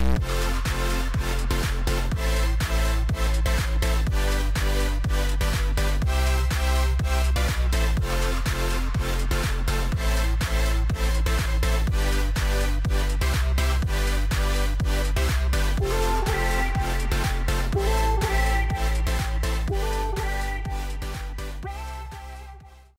Bye.